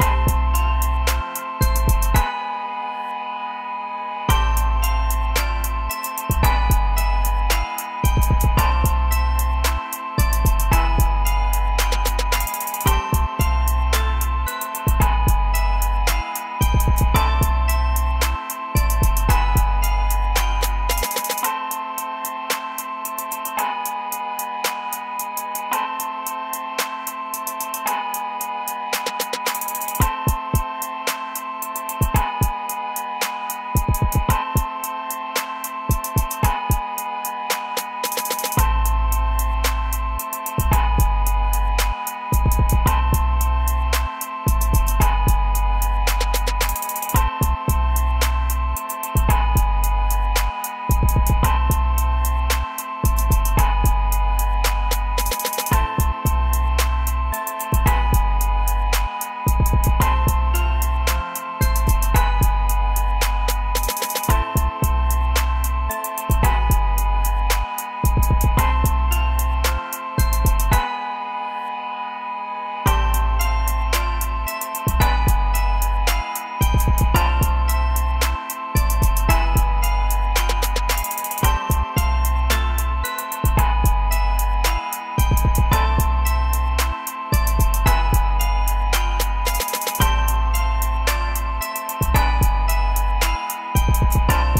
you Thank you.